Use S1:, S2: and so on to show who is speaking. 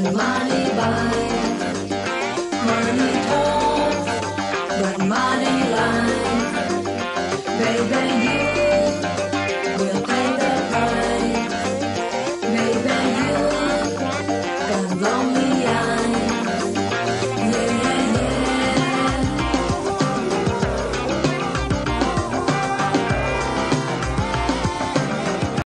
S1: money buys, money.